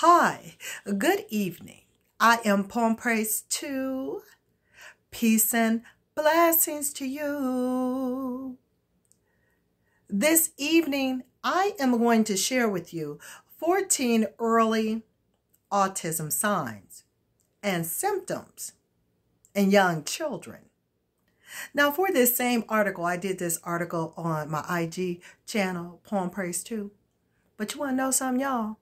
Hi, good evening. I am Poem Praise 2. Peace and blessings to you. This evening, I am going to share with you 14 early autism signs and symptoms in young children. Now, for this same article, I did this article on my IG channel, Poem Praise 2. But you want to know something, y'all?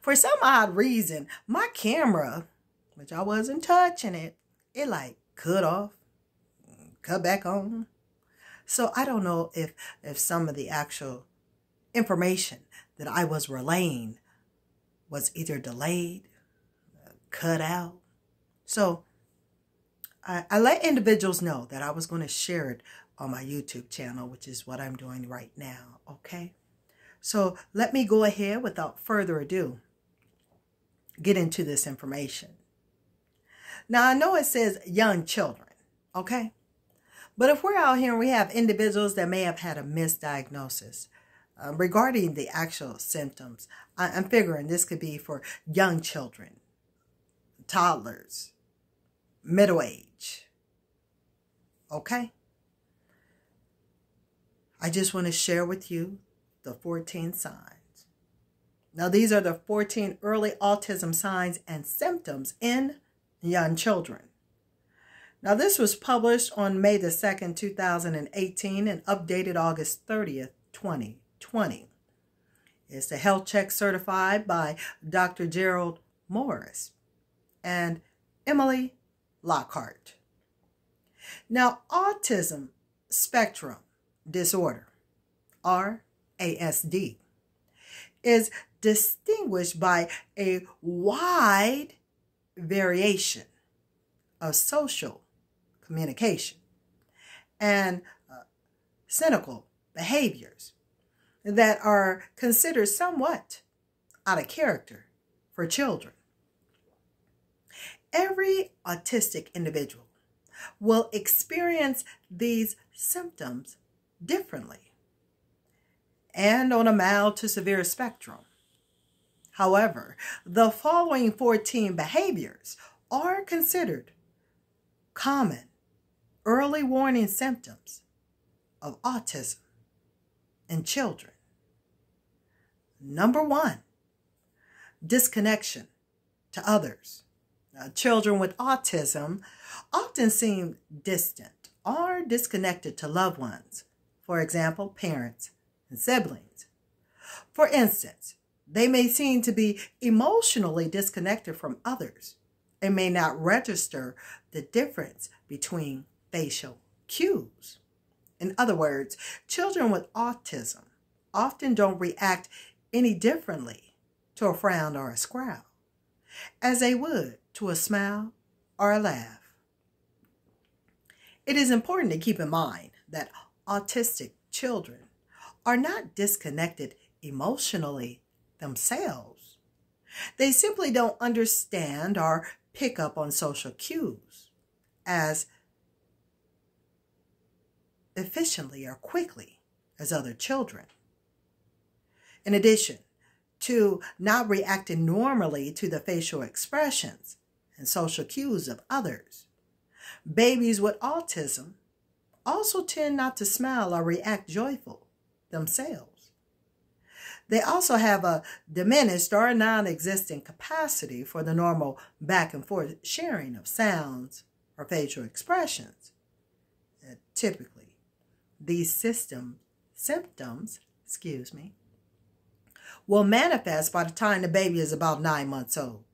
For some odd reason, my camera, which I wasn't touching it, it like cut off, cut back on. So I don't know if if some of the actual information that I was relaying was either delayed, cut out. So I, I let individuals know that I was going to share it on my YouTube channel, which is what I'm doing right now. Okay. So let me go ahead without further ado, get into this information. Now, I know it says young children, okay? But if we're out here and we have individuals that may have had a misdiagnosis uh, regarding the actual symptoms, I, I'm figuring this could be for young children, toddlers, middle age, okay? I just want to share with you the 14 signs. Now, these are the 14 early autism signs and symptoms in young children. Now, this was published on May the 2nd, 2018 and updated August 30th, 2020. It's a health check certified by Dr. Gerald Morris and Emily Lockhart. Now, autism spectrum disorder, R ASD, is distinguished by a wide variation of social communication and uh, cynical behaviors that are considered somewhat out of character for children. Every autistic individual will experience these symptoms differently and on a mild to severe spectrum. However, the following 14 behaviors are considered common early warning symptoms of autism in children. Number one, disconnection to others. Now, children with autism often seem distant or disconnected to loved ones, for example, parents and siblings. For instance, they may seem to be emotionally disconnected from others and may not register the difference between facial cues. In other words, children with autism often don't react any differently to a frown or a scowl as they would to a smile or a laugh. It is important to keep in mind that autistic children are not disconnected emotionally themselves. They simply don't understand or pick up on social cues as efficiently or quickly as other children. In addition to not reacting normally to the facial expressions and social cues of others, babies with autism also tend not to smile or react joyful themselves. They also have a diminished or non existent capacity for the normal back and forth sharing of sounds or facial expressions. Uh, typically, these system symptoms, excuse me, will manifest by the time the baby is about nine months old.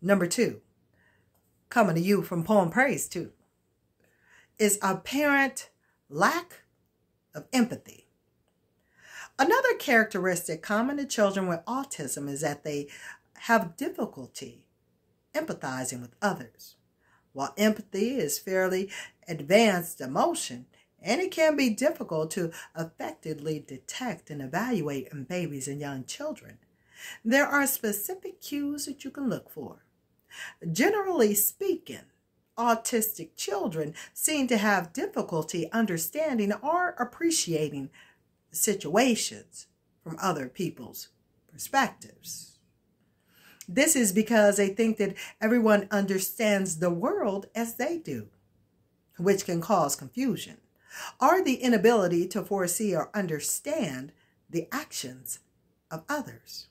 Number two, coming to you from Poem Praise 2, is apparent lack of empathy. Another characteristic common to children with autism is that they have difficulty empathizing with others. While empathy is fairly advanced emotion, and it can be difficult to effectively detect and evaluate in babies and young children, there are specific cues that you can look for. Generally speaking, autistic children seem to have difficulty understanding or appreciating situations from other people's perspectives. This is because they think that everyone understands the world as they do, which can cause confusion, or the inability to foresee or understand the actions of others.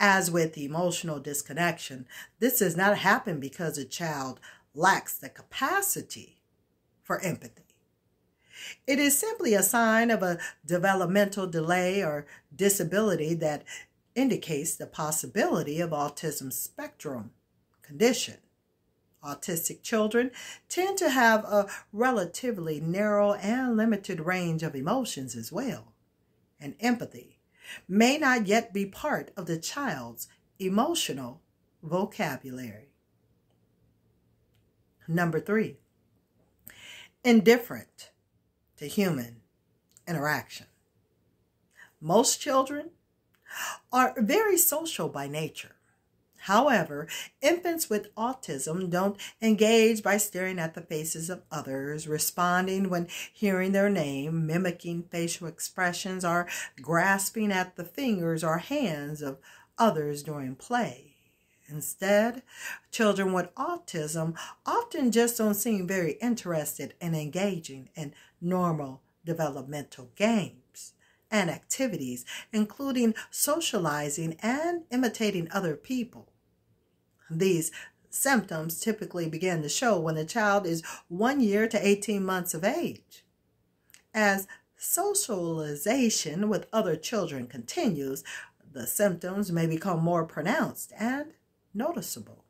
As with emotional disconnection, this does not happen because a child lacks the capacity for empathy. It is simply a sign of a developmental delay or disability that indicates the possibility of autism spectrum condition. Autistic children tend to have a relatively narrow and limited range of emotions as well, and empathy may not yet be part of the child's emotional vocabulary. Number three, indifferent to human interaction. Most children are very social by nature. However, infants with autism don't engage by staring at the faces of others, responding when hearing their name, mimicking facial expressions, or grasping at the fingers or hands of others during play. Instead, children with autism often just don't seem very interested in engaging in normal developmental games and activities, including socializing and imitating other people. These symptoms typically begin to show when the child is one year to 18 months of age. As socialization with other children continues, the symptoms may become more pronounced and noticeable.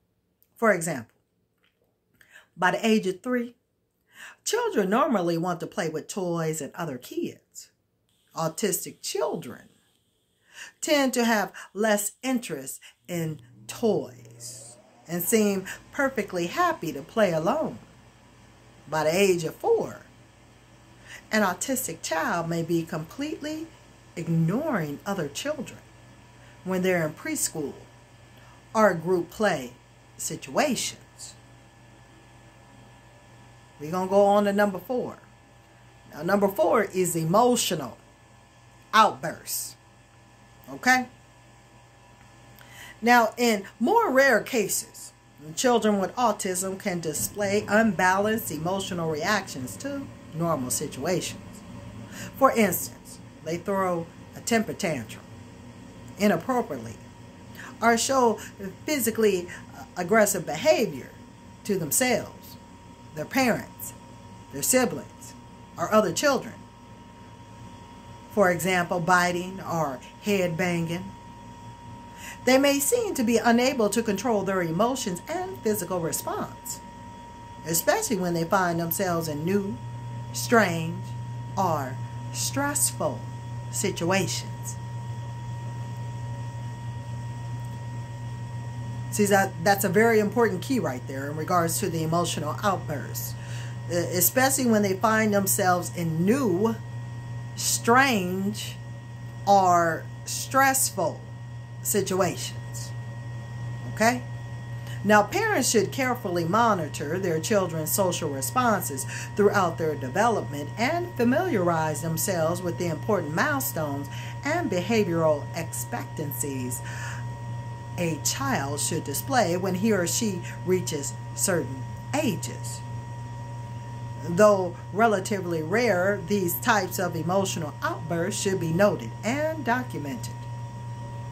For example, by the age of three, children normally want to play with toys and other kids. Autistic children tend to have less interest in toys and seem perfectly happy to play alone. By the age of four, an autistic child may be completely ignoring other children when they're in preschool or group play situations. We're going to go on to number four. Now, number four is emotional outbursts. Okay? Now, in more rare cases, children with autism can display unbalanced emotional reactions to normal situations. For instance, they throw a temper tantrum inappropriately or show physically uh, aggressive behavior to themselves, their parents, their siblings, or other children. For example, biting or head banging, they may seem to be unable to control their emotions and physical response, especially when they find themselves in new, strange, or stressful situations. See, that, that's a very important key right there in regards to the emotional outbursts, especially when they find themselves in new, strange, or stressful situations. Okay? Now, parents should carefully monitor their children's social responses throughout their development and familiarize themselves with the important milestones and behavioral expectancies a child should display when he or she reaches certain ages. Though relatively rare, these types of emotional outbursts should be noted and documented.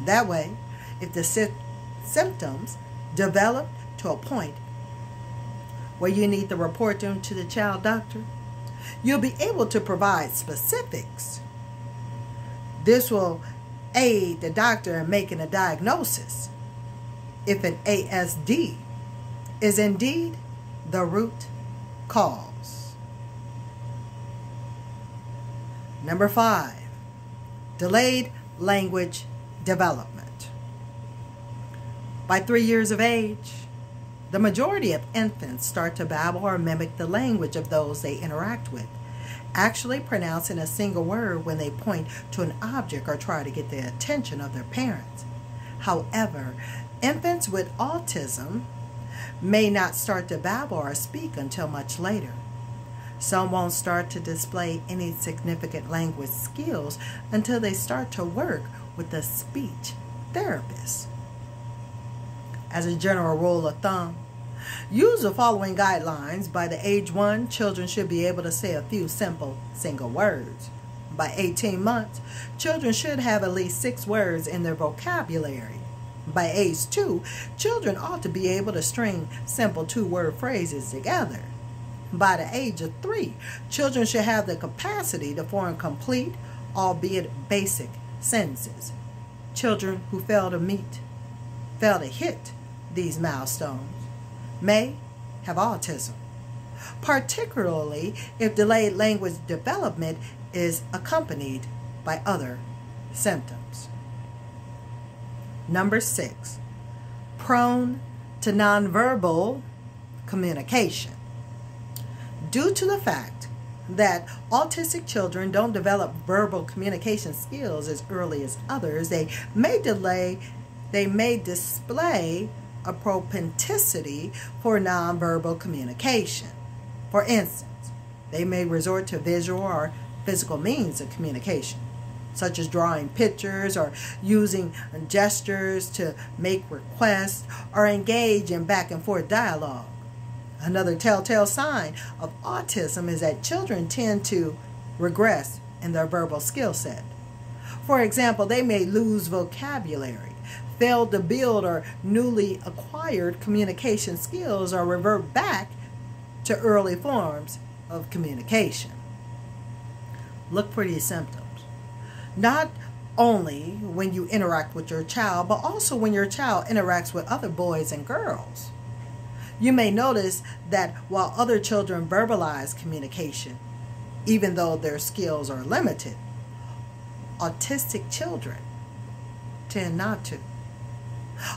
That way, if the sy- symptoms develop to a point where you need to report them to the child doctor, you'll be able to provide specifics. This will aid the doctor in making a diagnosis if an ASD is indeed the root cause. Number five, delayed language development. By three years of age, the majority of infants start to babble or mimic the language of those they interact with, actually pronouncing a single word when they point to an object or try to get the attention of their parents. However, infants with autism may not start to babble or speak until much later. Some won't start to display any significant language skills until they start to work with a speech therapist. As a general rule of thumb, use the following guidelines. By the age one, children should be able to say a few simple single words. By 18 months, children should have at least six words in their vocabulary. By age two, children ought to be able to string simple two word phrases together. By the age of three, children should have the capacity to form complete, albeit basic, sentences. Children who fail to meet, fail to hit these milestones may have autism, particularly if delayed language development is accompanied by other symptoms. Number six, prone to nonverbal communication. Due to the fact that autistic children don't develop verbal communication skills as early as others, they may delay, they may display a propensity for nonverbal communication. For instance, they may resort to visual or physical means of communication, such as drawing pictures or using gestures to make requests or engage in back and forth dialogue. Another telltale sign of autism is that children tend to regress in their verbal skill set. For example, they may lose vocabulary, fail to build or newly acquired communication skills, or revert back to early forms of communication. Look for these symptoms. Not only when you interact with your child, but also when your child interacts with other boys and girls. You may notice that while other children verbalize communication, even though their skills are limited, autistic children tend not to.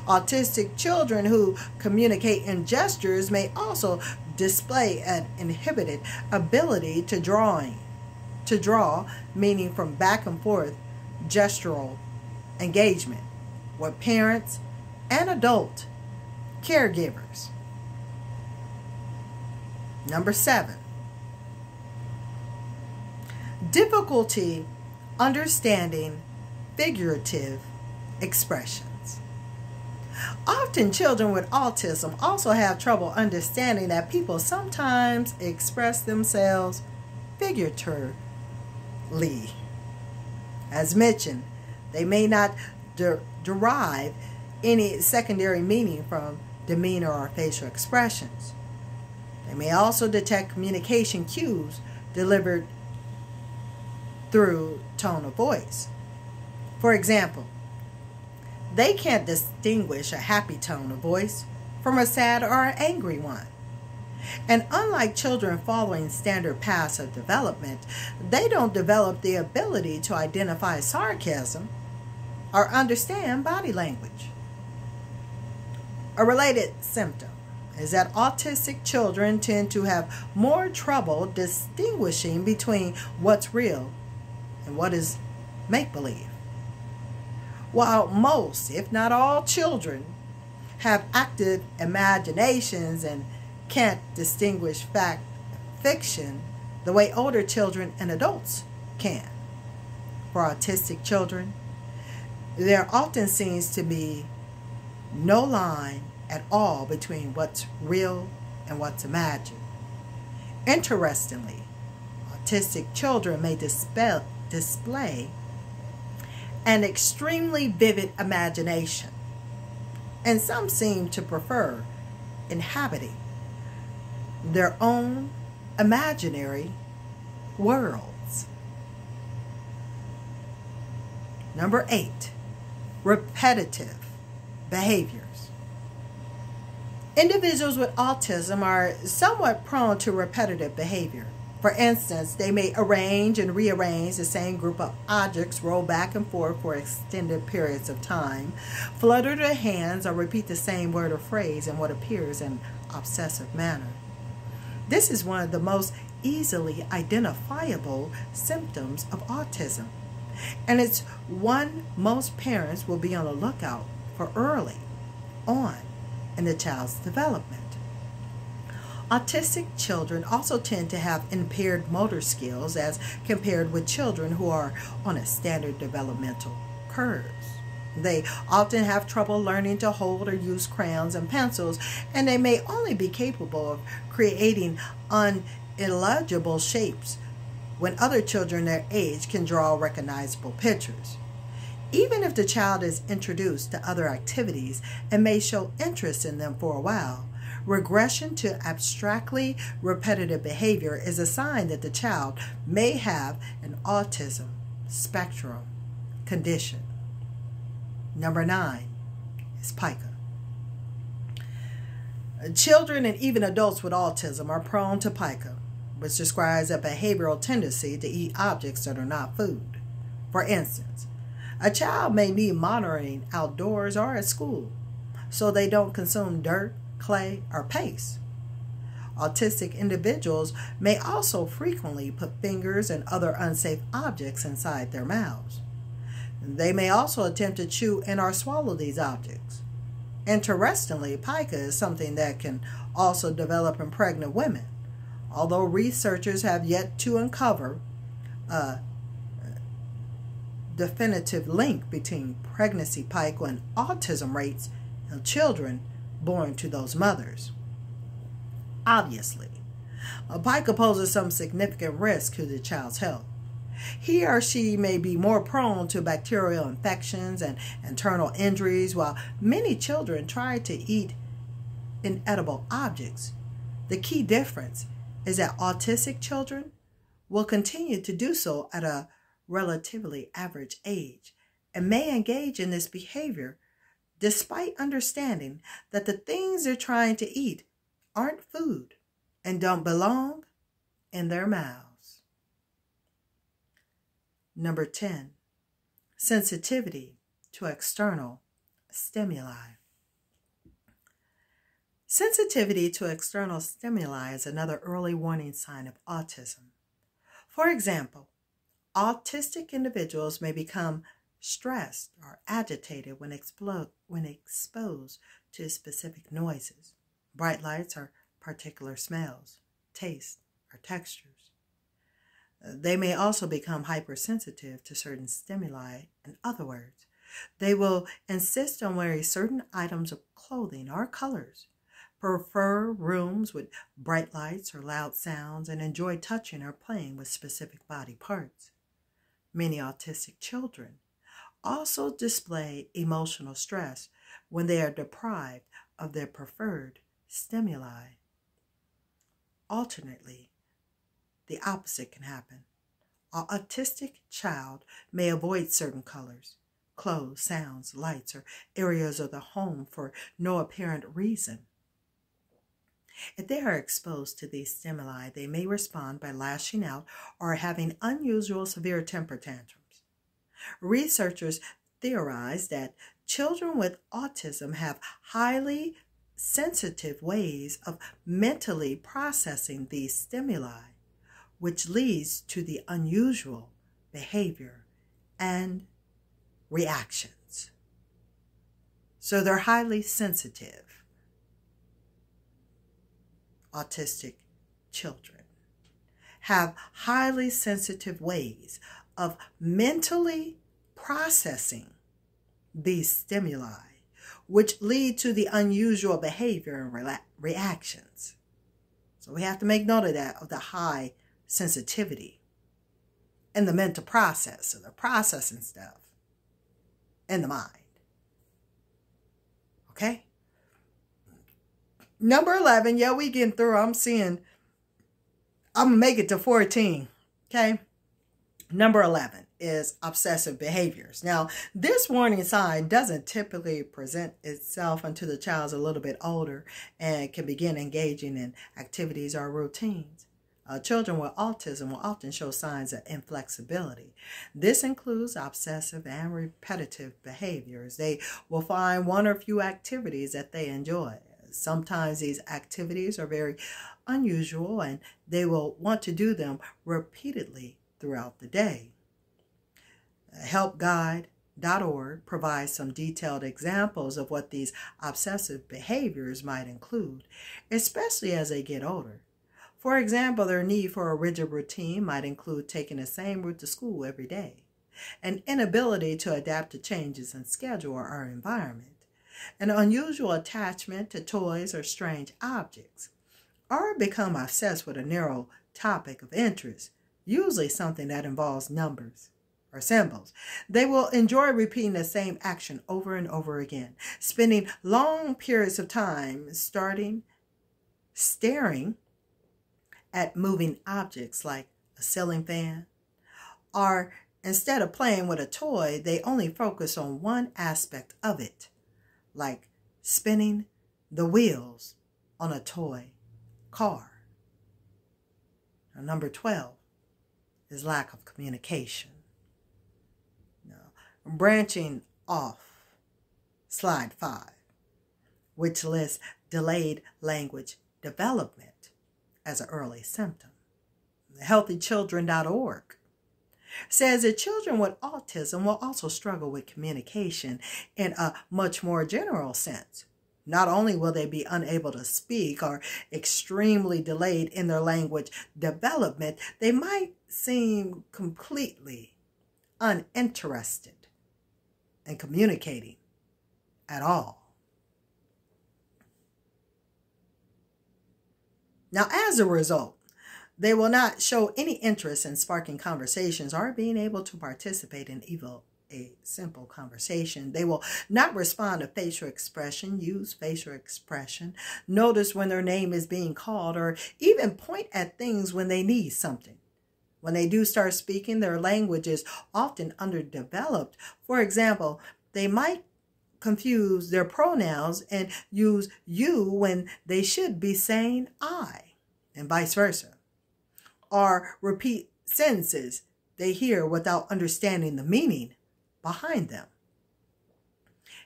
Autistic children who communicate in gestures may also display an inhibited ability to drawing, to draw, meaning from back and forth gestural engagement with parents and adult caregivers. Number seven, difficulty understanding figurative expressions. Often, children with autism also have trouble understanding that people sometimes express themselves figuratively. As mentioned, they may not de- derive any secondary meaning from demeanor or facial expressions. They may also detect communication cues delivered through tone of voice. For example, they can't distinguish a happy tone of voice from a sad or an angry one. And unlike children following standard paths of development, they don't develop the ability to identify sarcasm or understand body language. A related symptom is that autistic children tend to have more trouble distinguishing between what's real and what is make believe. While most, if not all, children have active imaginations and can't distinguish fact fiction the way older children and adults can. For autistic children, there often seems to be no line at all between what's real and what's imagined. Interestingly, autistic children may dispel, display an extremely vivid imagination, and some seem to prefer inhabiting their own imaginary worlds. Number eight, repetitive behaviors. Individuals with autism are somewhat prone to repetitive behavior. For instance, they may arrange and rearrange the same group of objects, roll back and forth for extended periods of time, flutter their hands, or repeat the same word or phrase in what appears an obsessive manner. This is one of the most easily identifiable symptoms of autism, and it's one most parents will be on the lookout for early on in the child's development. Autistic children also tend to have impaired motor skills as compared with children who are on a standard developmental curve. They often have trouble learning to hold or use crayons and pencils, and they may only be capable of creating unillegible shapes when other children their age can draw recognizable pictures. Even if the child is introduced to other activities and may show interest in them for a while, regression to abstractly repetitive behavior is a sign that the child may have an autism spectrum condition. Number nine is pica. Children and even adults with autism are prone to pica, which describes a behavioral tendency to eat objects that are not food. For instance, a child may need monitoring outdoors or at school so they don't consume dirt, clay, or paste. Autistic individuals may also frequently put fingers and other unsafe objects inside their mouths. They may also attempt to chew and or swallow these objects. Interestingly, pica is something that can also develop in pregnant women, although researchers have yet to uncover a definitive link between pregnancy pica and autism rates in children born to those mothers. Obviously, a pica poses some significant risk to the child's health. He or she may be more prone to bacterial infections and internal injuries, while many children try to eat inedible objects. The key difference is that autistic children will continue to do so at a relatively average age and may engage in this behavior despite understanding that the things they're trying to eat aren't food and don't belong in their mouths. Number 10, sensitivity to external stimuli. Sensitivity to external stimuli is another early warning sign of autism. For example, autistic individuals may become stressed or agitated when, when exposed to specific noises, bright lights, or particular smells, tastes, or textures. They may also become hypersensitive to certain stimuli. In other words, they will insist on wearing certain items of clothing or colors, prefer rooms with bright lights or loud sounds, and enjoy touching or playing with specific body parts. Many autistic children also display emotional stress when they are deprived of their preferred stimuli. Alternately, the opposite can happen. An autistic child may avoid certain colors, clothes, sounds, lights, or areas of the home for no apparent reason. If they are exposed to these stimuli, they may respond by lashing out or having unusual severe temper tantrums. Researchers theorize that children with autism have highly sensitive ways of mentally processing these stimuli which leads to the unusual behavior and reactions. So they're highly sensitive, autistic children have highly sensitive ways of mentally processing these stimuli, which lead to the unusual behavior and re- reactions. So we have to make note of that, of the high sensitivity and the mental process, so the processing stuff in the mind. Okay? Number 11, yeah, we getting through. I'm seeing, I'm going to make it to 14. Okay? Number 11 is obsessive behaviors. Now, this warning sign doesn't typically present itself until the child's a little bit older and can begin engaging in activities or routines. Uh, children with autism will often show signs of inflexibility. This includes obsessive and repetitive behaviors. They will find one or few activities that they enjoy. Sometimes these activities are very unusual and they will want to do them repeatedly throughout the day. HelpGuide.org provides some detailed examples of what these obsessive behaviors might include, especially as they get older. For example, their need for a rigid routine might include taking the same route to school every day. an inability to adapt to changes in schedule or environment, an unusual attachment to toys or strange objects, or become obsessed with a narrow topic of interest, usually something that involves numbers or symbols. They will enjoy repeating the same action over and over again, spending long periods of time starting staring at moving objects like a ceiling fan, or instead of playing with a toy, they only focus on one aspect of it, like spinning the wheels on a toy car. Now, number 12 is lack of communication. Now, branching off slide 5, which lists delayed language development as an early symptom. HealthyChildren.org says that children with autism will also struggle with communication in a much more general sense. Not only will they be unable to speak or extremely delayed in their language development, they might seem completely uninterested in communicating at all. Now, as a result, they will not show any interest in sparking conversations or being able to participate in evil a simple conversation. They will not respond to facial expression, use facial expression, notice when their name is being called, or even point at things when they need something. When they do start speaking, their language is often underdeveloped. For example, they might confuse their pronouns and use you when they should be saying I, and vice versa. Or repeat sentences they hear without understanding the meaning behind them.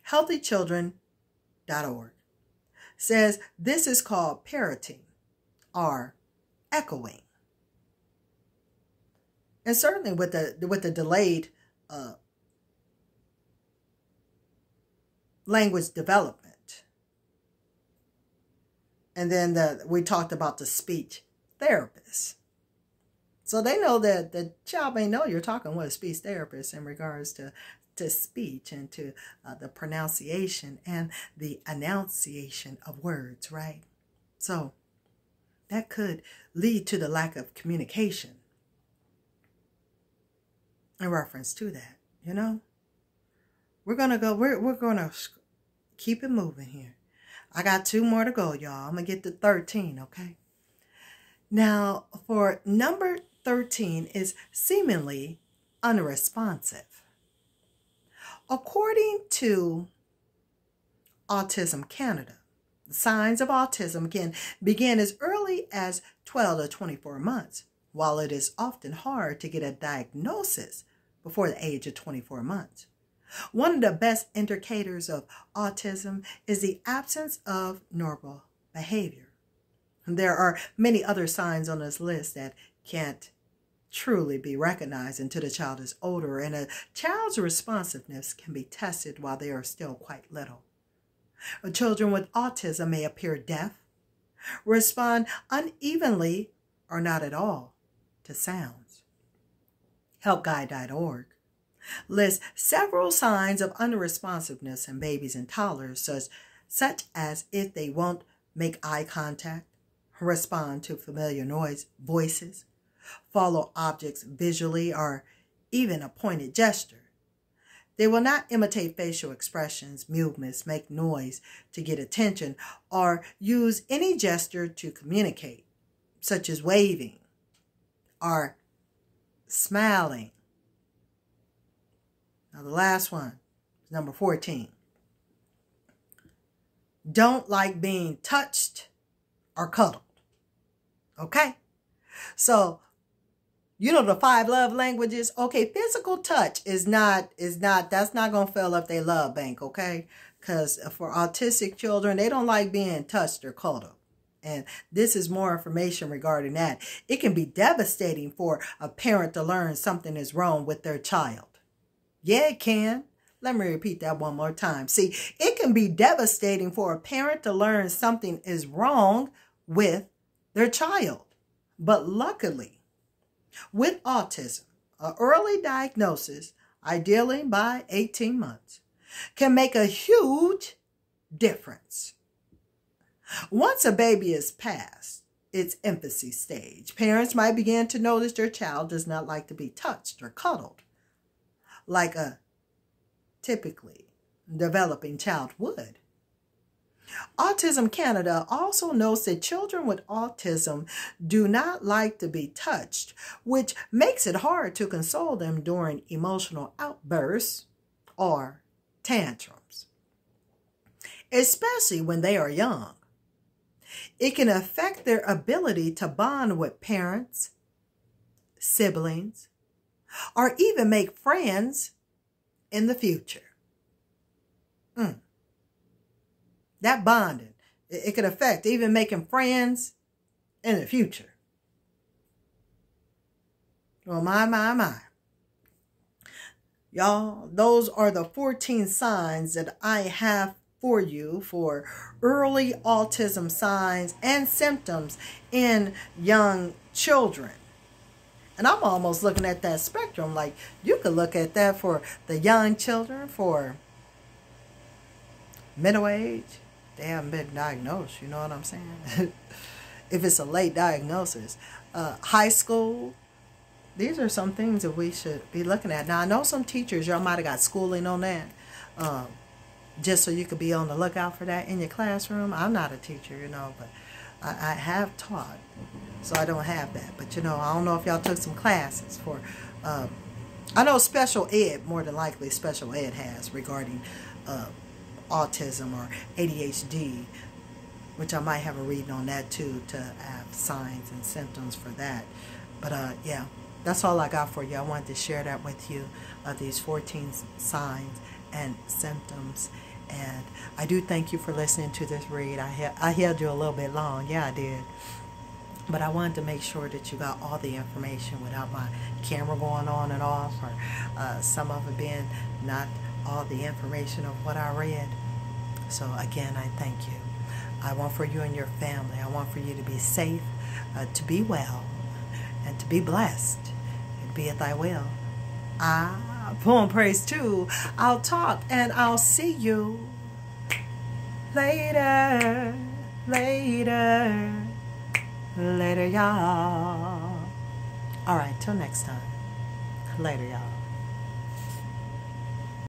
HealthyChildren.org says this is called parroting or echoing. And certainly with the with the delayed uh, language development. And then the, we talked about the speech therapist. So they know that the child may know you're talking with a speech therapist in regards to, to speech and to uh, the pronunciation and the enunciation of words, right? So that could lead to the lack of communication in reference to that, you know? We're going to go, we're, we're going to keep it moving here. I got two more to go, y'all. I'm going to get to 13, okay? Now, for number 13 is seemingly unresponsive. According to Autism Canada, signs of autism can begin as early as 12 to 24 months, while it is often hard to get a diagnosis before the age of 24 months. One of the best indicators of autism is the absence of normal behavior. There are many other signs on this list that can't truly be recognized until the child is older, and a child's responsiveness can be tested while they are still quite little. Children with autism may appear deaf, respond unevenly or not at all to sounds. HelpGuide.org lists several signs of unresponsiveness in babies and toddlers, such, such as if they won't make eye contact, respond to familiar noise, voices, follow objects visually, or even a pointed gesture. They will not imitate facial expressions, movements, make noise to get attention, or use any gesture to communicate, such as waving or smiling. Now, the last one, number 14. Don't like being touched or cuddled. Okay? So, you know the five love languages. Okay physical touch is not is not that's not gonna fill up their love bank okay? Because for autistic children they don't like being touched or cuddled and this is more information regarding that. It can be devastating for a parent to learn something is wrong with their child. Yeah it can. Let me repeat that one more time. See it can be devastating for a parent to learn something is wrong with their child. But luckily with autism, an early diagnosis ideally by 18 months, can make a huge difference. Once a baby is past its infancy stage, parents might begin to notice their child does not like to be touched or cuddled like a typically developing child would. Autism Canada also notes that children with autism do not like to be touched, which makes it hard to console them during emotional outbursts or tantrums, especially when they are young. It can affect their ability to bond with parents, siblings, or even make friends in the future. Mm. That bonding, it, it could affect even making friends in the future. Well, my, my, my. Y'all, those are the 14 signs that I have for you for early autism signs and symptoms in young children. And I'm almost looking at that spectrum like you could look at that for the young children, for middle age, they haven't been diagnosed. You know what I'm saying? if it's a late diagnosis, uh, high school, these are some things that we should be looking at. Now, I know some teachers, y'all might have got schooling on that, um, just so you could be on the lookout for that in your classroom. I'm not a teacher, you know, but I, I have taught, so I don't have that. But, you know, I don't know if y'all took some classes for, uh, I know special ed, more than likely special ed has regarding uh, autism or ADHD, which I might have a reading on that too to have signs and symptoms for that. But uh, yeah, that's all I got for you. I wanted to share that with you, uh, these 14 signs and symptoms. And I do thank you for listening to this read. I, I held you a little bit long. Yeah, I did. But I wanted to make sure that you got all the information without my camera going on and off or uh, some of it being not all the information of what I read. So again, I thank you. I want for you and your family. I want for you to be safe, uh, to be well, and to be blessed. And be it thy will. Ah, Poem Praise 2. I'll talk and I'll see you later, later, later, y'all. All right, till next time. Later, y'all.